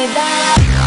me that